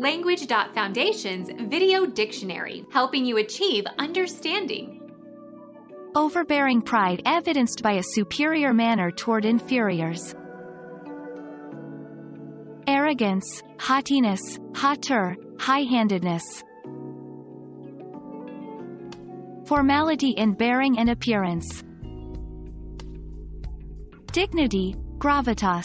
Language.Foundation's Video Dictionary, helping you achieve understanding. Overbearing pride evidenced by a superior manner toward inferiors. Arrogance, haughtiness, hauteur, high-handedness. Formality in bearing and appearance. Dignity, gravitas.